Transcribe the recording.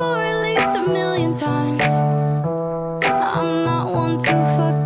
Or at least a million times. I'm not one to fuck